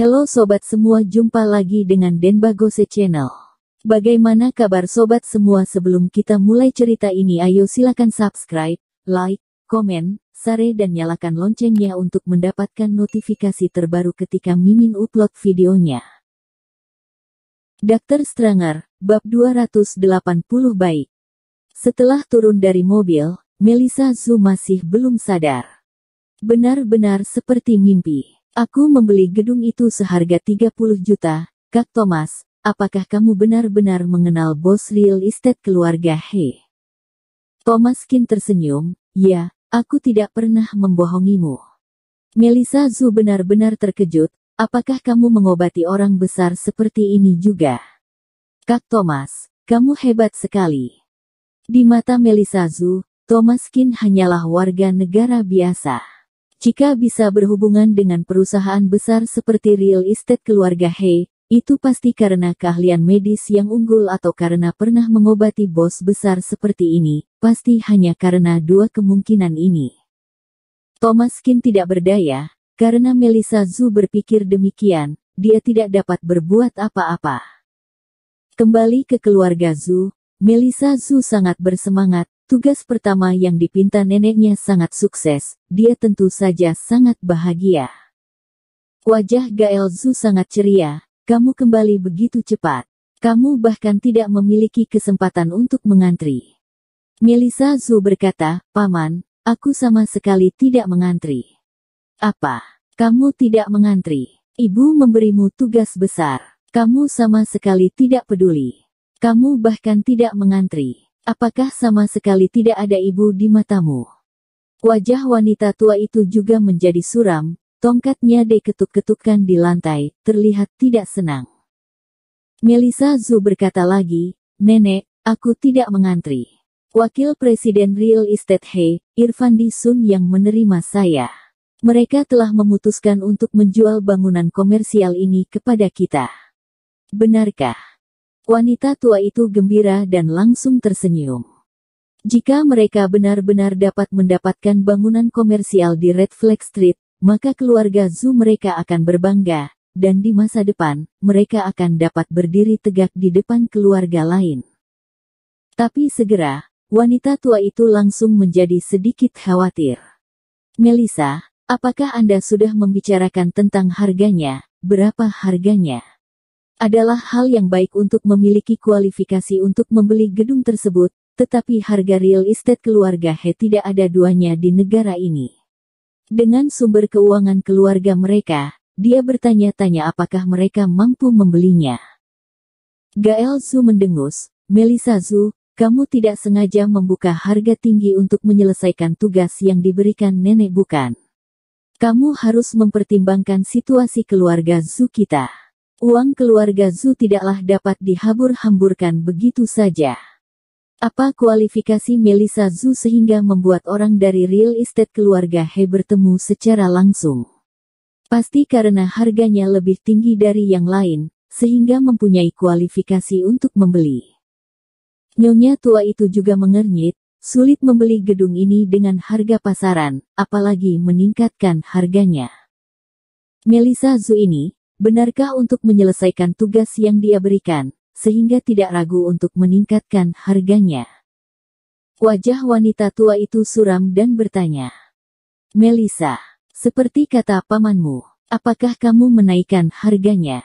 Halo sobat semua, jumpa lagi dengan Denbagose Channel. Bagaimana kabar sobat semua sebelum kita mulai cerita ini ayo silakan subscribe, like, komen, share dan nyalakan loncengnya untuk mendapatkan notifikasi terbaru ketika Mimin upload videonya. Dr. Stranger, bab 280 baik. Setelah turun dari mobil, Melissa Zu masih belum sadar. Benar-benar seperti mimpi. Aku membeli gedung itu seharga 30 juta, Kak Thomas, apakah kamu benar-benar mengenal bos real estate keluarga He? Thomas Kin tersenyum, ya, aku tidak pernah membohongimu. Melissa Zu benar-benar terkejut, apakah kamu mengobati orang besar seperti ini juga? Kak Thomas, kamu hebat sekali. Di mata Melissa Zu, Thomas Kin hanyalah warga negara biasa. Jika bisa berhubungan dengan perusahaan besar seperti real estate keluarga He, itu pasti karena keahlian medis yang unggul atau karena pernah mengobati bos besar seperti ini, pasti hanya karena dua kemungkinan ini. Thomas Kin tidak berdaya, karena Melissa Zu berpikir demikian, dia tidak dapat berbuat apa-apa. Kembali ke keluarga Zu, Melissa Zu sangat bersemangat, Tugas pertama yang dipinta neneknya sangat sukses, dia tentu saja sangat bahagia. Wajah Gael Zu sangat ceria, kamu kembali begitu cepat. Kamu bahkan tidak memiliki kesempatan untuk mengantri. Melissa Zu berkata, Paman, aku sama sekali tidak mengantri. Apa? Kamu tidak mengantri? Ibu memberimu tugas besar. Kamu sama sekali tidak peduli. Kamu bahkan tidak mengantri. Apakah sama sekali tidak ada ibu di matamu? Wajah wanita tua itu juga menjadi suram, tongkatnya diketuk-ketukkan di lantai, terlihat tidak senang. Melissa Zu berkata lagi, Nenek, aku tidak mengantri. Wakil Presiden Real Estate He, Irfandi Sun yang menerima saya. Mereka telah memutuskan untuk menjual bangunan komersial ini kepada kita. Benarkah? Wanita tua itu gembira dan langsung tersenyum. Jika mereka benar-benar dapat mendapatkan bangunan komersial di Red Flag Street, maka keluarga Zu mereka akan berbangga, dan di masa depan, mereka akan dapat berdiri tegak di depan keluarga lain. Tapi segera, wanita tua itu langsung menjadi sedikit khawatir. Melissa, apakah Anda sudah membicarakan tentang harganya? Berapa harganya? Adalah hal yang baik untuk memiliki kualifikasi untuk membeli gedung tersebut, tetapi harga real estate keluarga He tidak ada duanya di negara ini. Dengan sumber keuangan keluarga mereka, dia bertanya-tanya apakah mereka mampu membelinya. Gael Zu mendengus, Melissa Zu, kamu tidak sengaja membuka harga tinggi untuk menyelesaikan tugas yang diberikan nenek bukan? Kamu harus mempertimbangkan situasi keluarga Zu kita. Uang keluarga Zu tidaklah dapat dihabur-hamburkan begitu saja. Apa kualifikasi Melissa Zu sehingga membuat orang dari real estate keluarga He bertemu secara langsung? Pasti karena harganya lebih tinggi dari yang lain, sehingga mempunyai kualifikasi untuk membeli. Nyonya tua itu juga mengernyit, sulit membeli gedung ini dengan harga pasaran, apalagi meningkatkan harganya. Melissa Zu ini, Benarkah untuk menyelesaikan tugas yang dia berikan, sehingga tidak ragu untuk meningkatkan harganya? Wajah wanita tua itu suram dan bertanya. Melissa, seperti kata pamanmu, apakah kamu menaikkan harganya?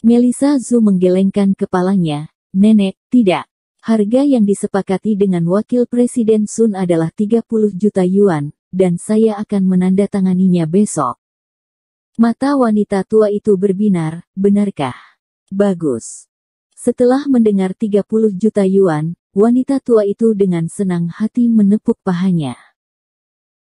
Melissa Zu menggelengkan kepalanya, Nenek, tidak. Harga yang disepakati dengan Wakil Presiden Sun adalah 30 juta yuan, dan saya akan menandatanganinya besok. Mata wanita tua itu berbinar, benarkah? Bagus. Setelah mendengar 30 juta yuan, wanita tua itu dengan senang hati menepuk pahanya.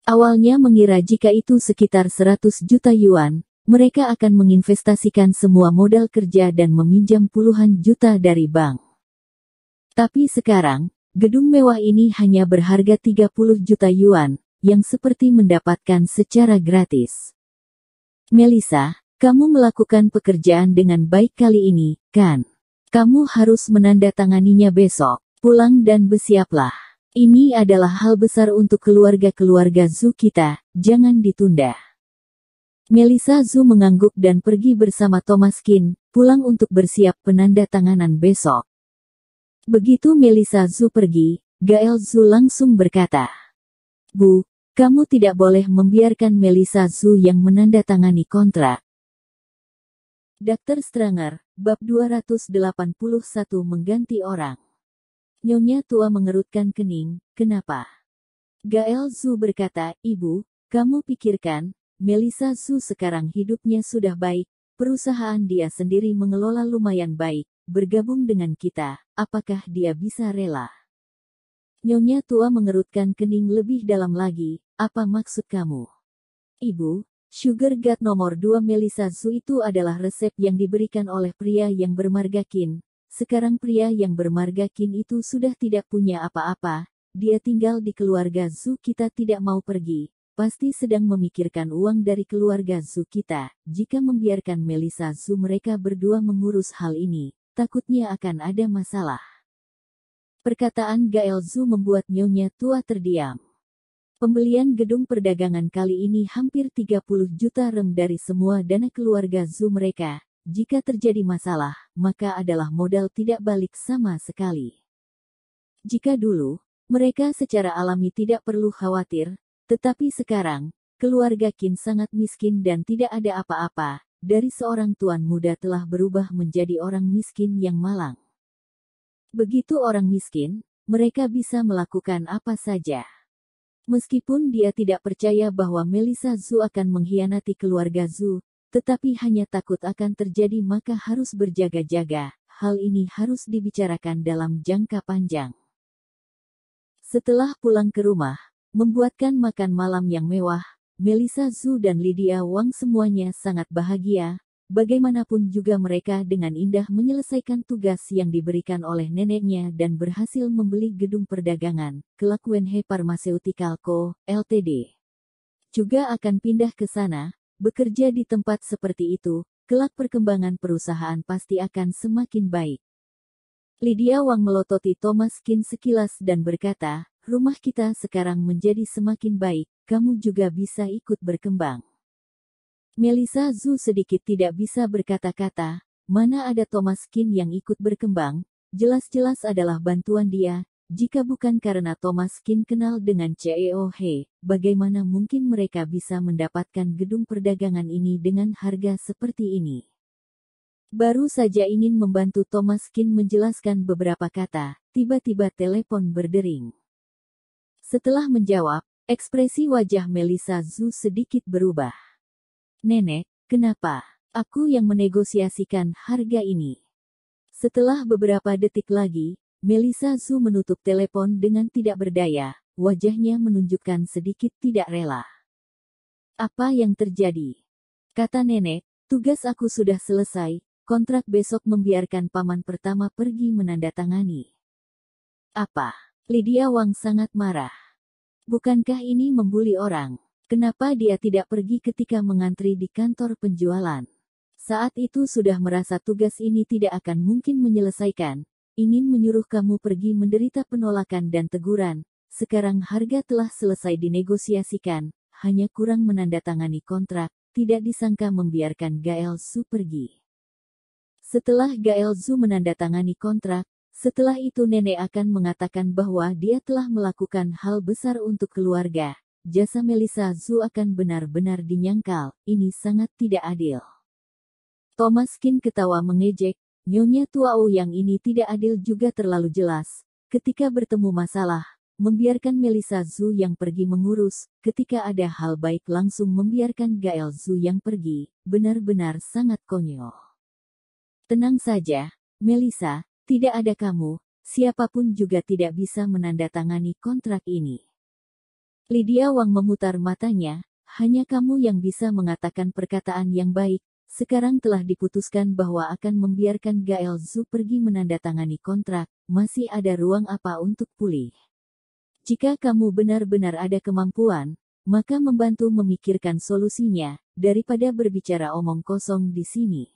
Awalnya mengira jika itu sekitar 100 juta yuan, mereka akan menginvestasikan semua modal kerja dan meminjam puluhan juta dari bank. Tapi sekarang, gedung mewah ini hanya berharga 30 juta yuan, yang seperti mendapatkan secara gratis. Melissa, kamu melakukan pekerjaan dengan baik kali ini, kan? Kamu harus menandatanganinya besok. Pulang dan bersiaplah. Ini adalah hal besar untuk keluarga-keluarga Zu kita, jangan ditunda. Melissa Zhu mengangguk dan pergi bersama Thomas Kin, pulang untuk bersiap penanda tanganan besok. Begitu Melissa Zhu pergi, Gael Zhu langsung berkata, Bu, kamu tidak boleh membiarkan Melissa Zhu yang menandatangani kontrak. Dr. Stranger, bab 281 mengganti orang. Nyonya tua mengerutkan kening, kenapa? Gael Zhu berkata, Ibu, kamu pikirkan, Melissa Zhu sekarang hidupnya sudah baik, perusahaan dia sendiri mengelola lumayan baik, bergabung dengan kita, apakah dia bisa rela? Nyonya tua mengerutkan kening lebih dalam lagi, apa maksud kamu? Ibu, Sugar God nomor 2 Melissa itu adalah resep yang diberikan oleh pria yang bermarga Kin. Sekarang pria yang bermarga Kin itu sudah tidak punya apa-apa, dia tinggal di keluarga Zhu kita tidak mau pergi, pasti sedang memikirkan uang dari keluarga Zu kita. Jika membiarkan Melisa Zu mereka berdua mengurus hal ini, takutnya akan ada masalah. Perkataan Gael Zu membuat nyonya tua terdiam. Pembelian gedung perdagangan kali ini hampir 30 juta rem dari semua dana keluarga Zu mereka. Jika terjadi masalah, maka adalah modal tidak balik sama sekali. Jika dulu, mereka secara alami tidak perlu khawatir, tetapi sekarang, keluarga Qin sangat miskin dan tidak ada apa-apa, dari seorang tuan muda telah berubah menjadi orang miskin yang malang. Begitu orang miskin, mereka bisa melakukan apa saja. Meskipun dia tidak percaya bahwa Melissa Zhu akan mengkhianati keluarga Zhu, tetapi hanya takut akan terjadi maka harus berjaga-jaga. Hal ini harus dibicarakan dalam jangka panjang. Setelah pulang ke rumah, Membuatkan makan malam yang mewah, Melissa Zhu dan Lydia Wang semuanya sangat bahagia. Bagaimanapun juga mereka dengan indah menyelesaikan tugas yang diberikan oleh neneknya dan berhasil membeli gedung perdagangan, kelak Wenhe Pharmaceutical Co., Ltd. Juga akan pindah ke sana, bekerja di tempat seperti itu, kelak perkembangan perusahaan pasti akan semakin baik. Lydia Wang melototi Thomas Kin sekilas dan berkata, rumah kita sekarang menjadi semakin baik, kamu juga bisa ikut berkembang. Melissa Zhu sedikit tidak bisa berkata-kata, mana ada Thomas Kin yang ikut berkembang, jelas-jelas adalah bantuan dia, jika bukan karena Thomas Kin kenal dengan CEO He, bagaimana mungkin mereka bisa mendapatkan gedung perdagangan ini dengan harga seperti ini? Baru saja ingin membantu Thomas Kin menjelaskan beberapa kata, tiba-tiba telepon berdering. Setelah menjawab, ekspresi wajah Melissa Zhu sedikit berubah. Nenek, kenapa? Aku yang menegosiasikan harga ini. Setelah beberapa detik lagi, Melissa Zhu menutup telepon dengan tidak berdaya, wajahnya menunjukkan sedikit tidak rela. Apa yang terjadi? Kata nenek, tugas aku sudah selesai, kontrak besok membiarkan paman pertama pergi menandatangani. Apa? Lydia Wang sangat marah. Bukankah ini membuli orang? Kenapa dia tidak pergi ketika mengantri di kantor penjualan? Saat itu sudah merasa tugas ini tidak akan mungkin menyelesaikan, ingin menyuruh kamu pergi menderita penolakan dan teguran. Sekarang harga telah selesai dinegosiasikan, hanya kurang menandatangani kontrak, tidak disangka membiarkan Gael Su pergi. Setelah Gael Zu menandatangani kontrak, setelah itu nenek akan mengatakan bahwa dia telah melakukan hal besar untuk keluarga. Jasa Melissa Zhu akan benar-benar dinyangkal, ini sangat tidak adil. Thomas Kin ketawa mengejek, Nyonya Tuau yang ini tidak adil juga terlalu jelas. Ketika bertemu masalah, membiarkan Melissa Zhu yang pergi mengurus, ketika ada hal baik langsung membiarkan Gael Zhu yang pergi, benar-benar sangat konyol. Tenang saja, Melissa, tidak ada kamu, siapa pun juga tidak bisa menandatangani kontrak ini. Lydia Wang memutar matanya, hanya kamu yang bisa mengatakan perkataan yang baik, sekarang telah diputuskan bahwa akan membiarkan Gael Zhu pergi menandatangani kontrak, masih ada ruang apa untuk pulih. Jika kamu benar-benar ada kemampuan, maka membantu memikirkan solusinya, daripada berbicara omong kosong di sini.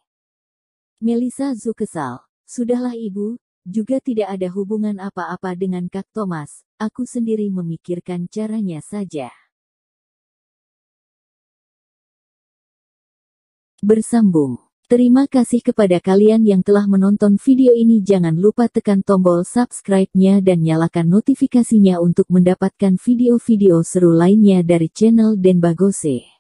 Melissa Zhu kesal, Sudahlah ibu, juga tidak ada hubungan apa-apa dengan Kak Thomas, aku sendiri memikirkan caranya saja. Bersambung. Terima kasih kepada kalian yang telah menonton video ini. Jangan lupa tekan tombol subscribe-nya dan nyalakan notifikasinya untuk mendapatkan video-video seru lainnya dari channel Denbagose.